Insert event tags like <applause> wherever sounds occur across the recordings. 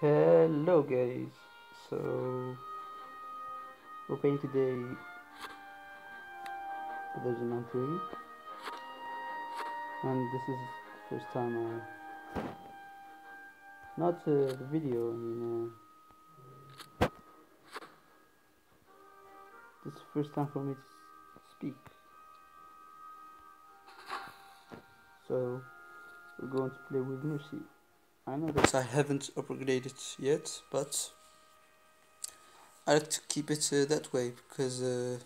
Hello guys, so we're playing today Division 3 and this is the first time I, not uh, the video, I mean uh, this is the first time for me to speak. So we're going to play with Mercy I know that I haven't upgraded yet, but I like to keep it uh, that way because uh,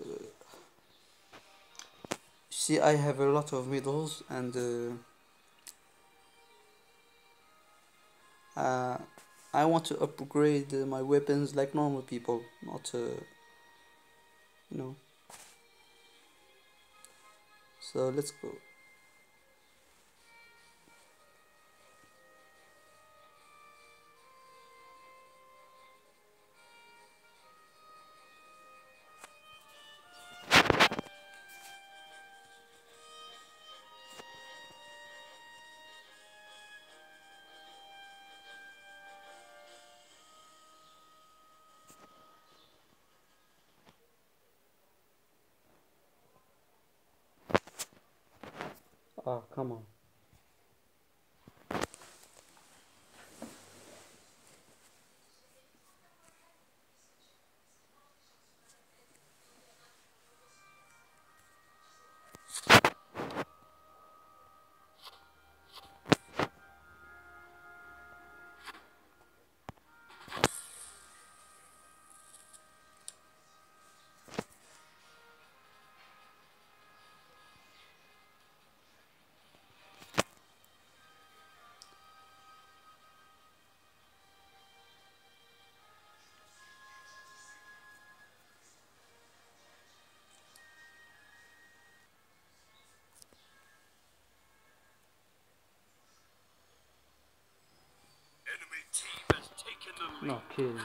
uh, see I have a lot of medals and uh, uh, I want to upgrade uh, my weapons like normal people, not you know. So let's go. Oh, come on. No kidding. <sighs>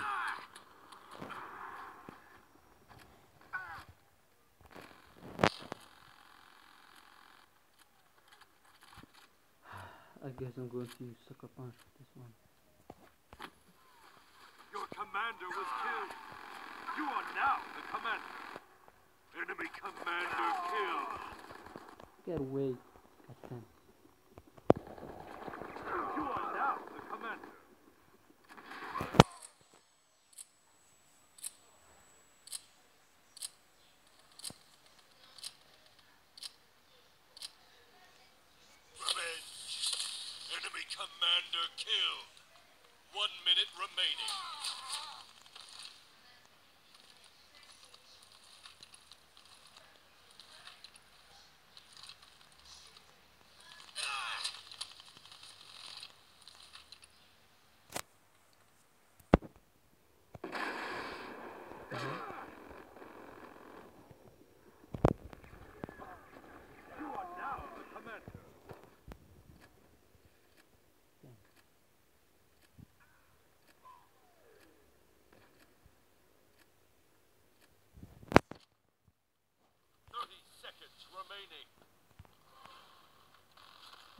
I guess I'm going to use sucker punch for this one. Your commander was killed. You are now the commander. Enemy commander killed. Get away, goddamn. You are now the commander. Revenge. Enemy commander killed. One minute remaining. You are now the commander. Thirty seconds remaining.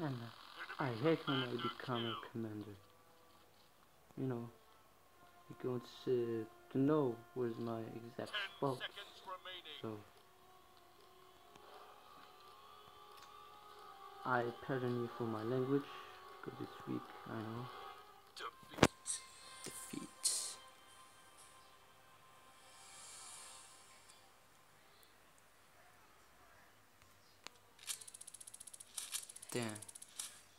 And uh, I hate when I become a commander. You know, you're going to, to know where's my exact Ten spot. So I pardon you for my language because it's weak. I know. Defeat. Defeat. Damn.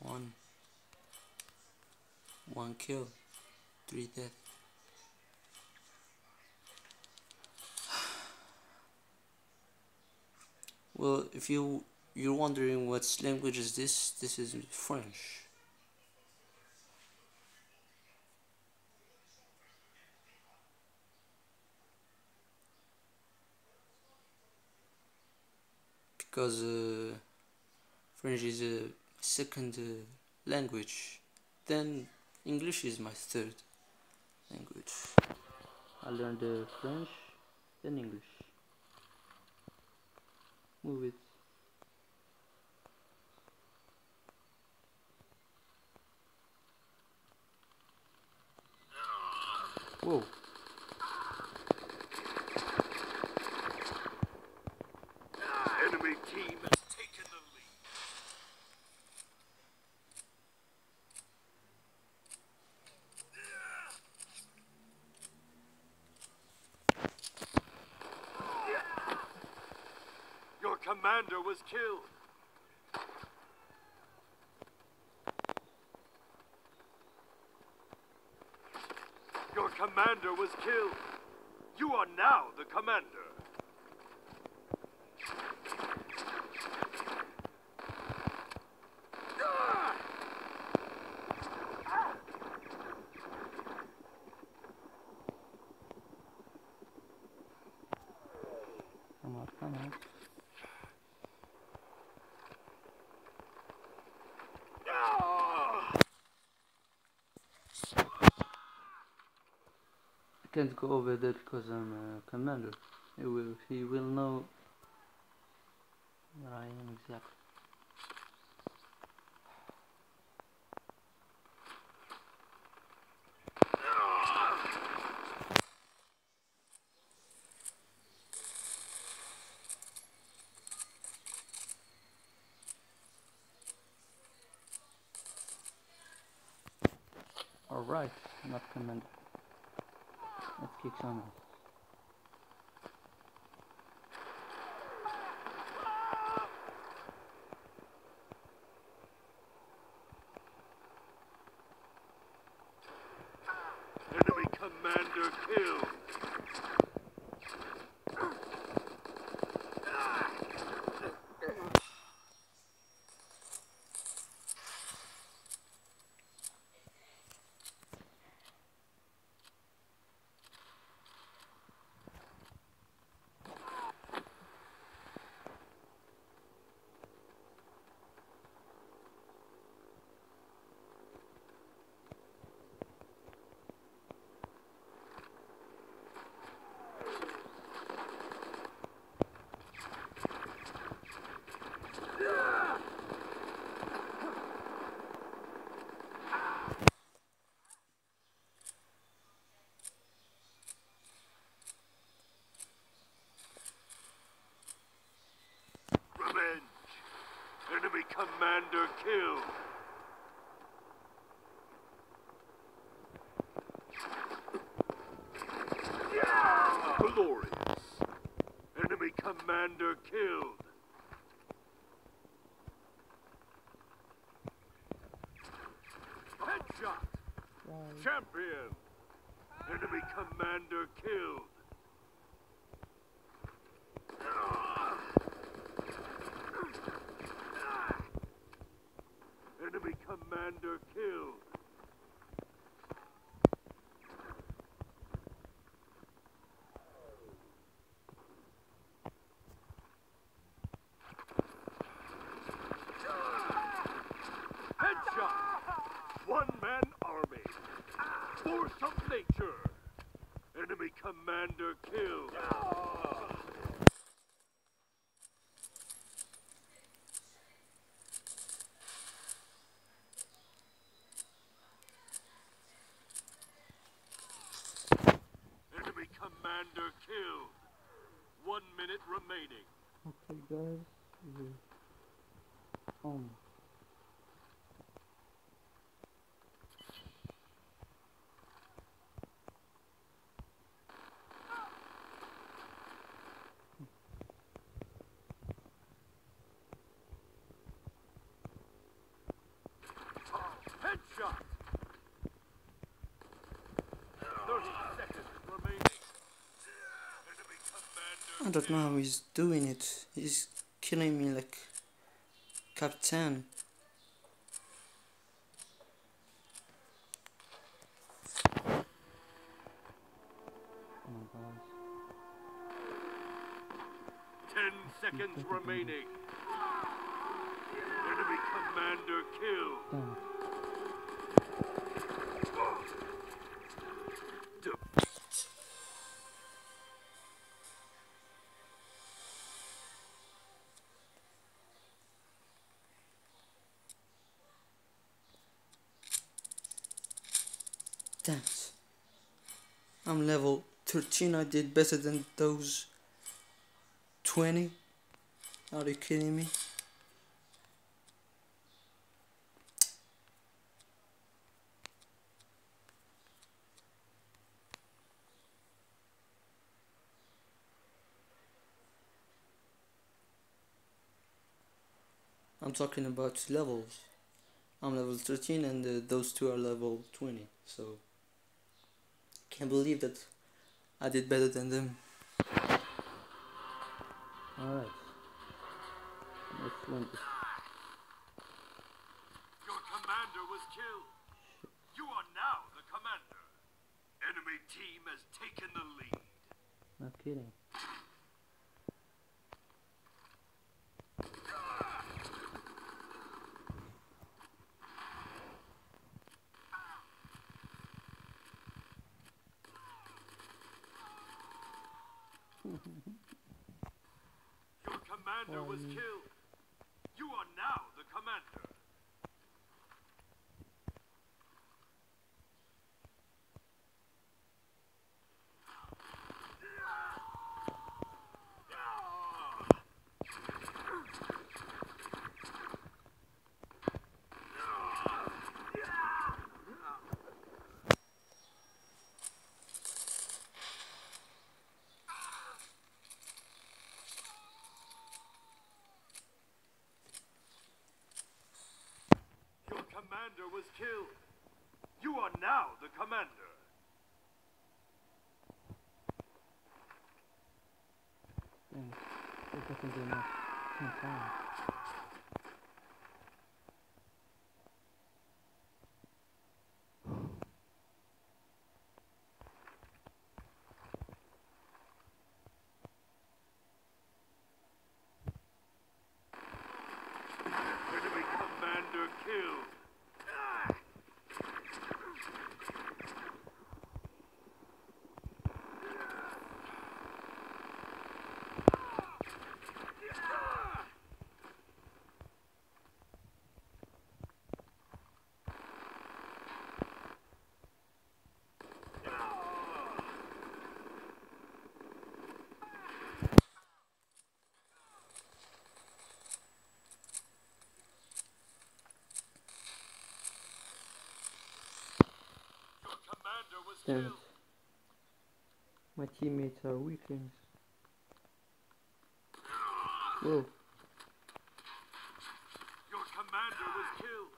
One. One kill. Three death. <sighs> Well, if you you're wondering what language is this, this is French. Because uh, French is a second uh, language, then English is my third language. I learned the French, and English. Move it. Whoa. Commander was killed. Your commander was killed. You are now the commander. Come on, come on. I can't go over there because I'm a commander. He will, he will know where I am exactly. Alright, not commander. kiek commander killed. Glorious. Enemy commander killed. Headshot. Champion. Enemy commander killed. Enemy commander killed. Headshot. One man army. Force of nature. Enemy commander killed. Enemy commander killed. One minute remaining. Okay guys, we um home. Headshot. 30 seconds remaining. Enemy commander I don't know how he's doing it. He's killing me like Captain. 10 seconds remaining. Enemy commander killed. I'm level 13. I did better than those 20. Are you kidding me? I'm talking about levels. I'm level 13 and uh, those two are level 20. So, can't believe that I did better than them. Alright. Let's win this. Your commander was killed. You are now the commander. Enemy team has taken the lead. Not kidding. Your commander was um, killed. You are now the commander. Commander was killed. You are now the commander. Do enough. Can't find. Enemy commander killed. Your commander was Damn. My teammates are weaklings. Whoa. Your commander was killed.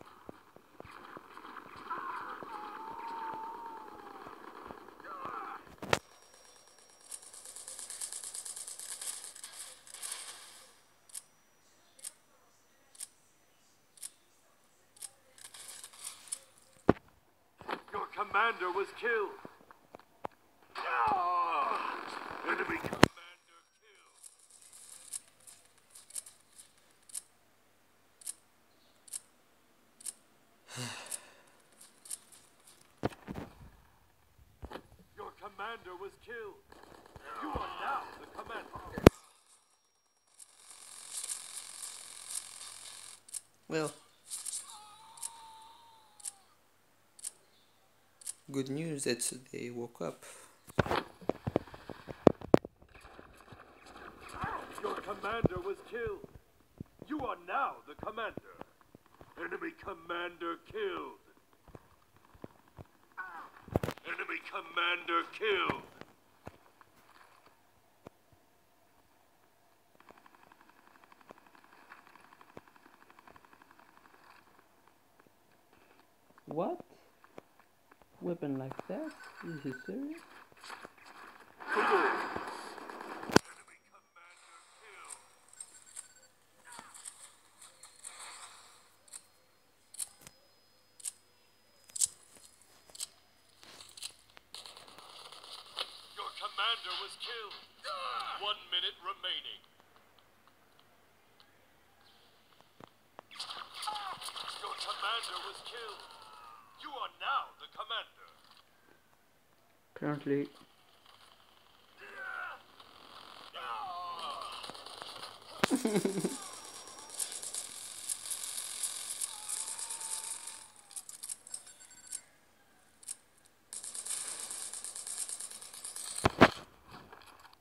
Your commander was killed. Ah! Enemy commander killed. <sighs> Your commander was killed. You are now the commander. Well. Good news that they woke up. Your commander was killed. You are now the commander. Enemy commander killed. Enemy commander killed. What? Weapon like that? Is he serious? Enemy commander killed. Your commander was killed. One minute remaining. Your commander was killed. You are now the commander. Apparently. <laughs>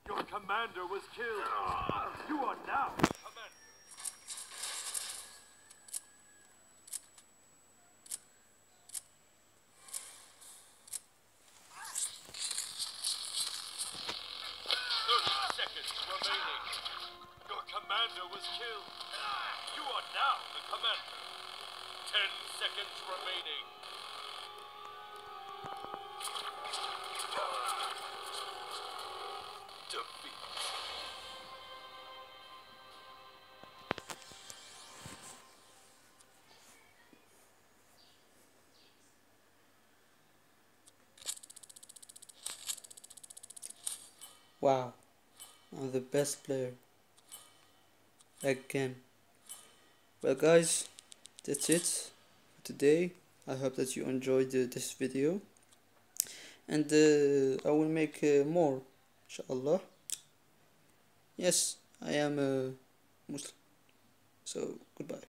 Your commander was killed. You are now Wow, I'm the best player. Again. Well, guys, that's it for today. I hope that you enjoyed uh, this video. And uh, I will make uh, more, inshallah. Yes, I am a Muslim. So, goodbye.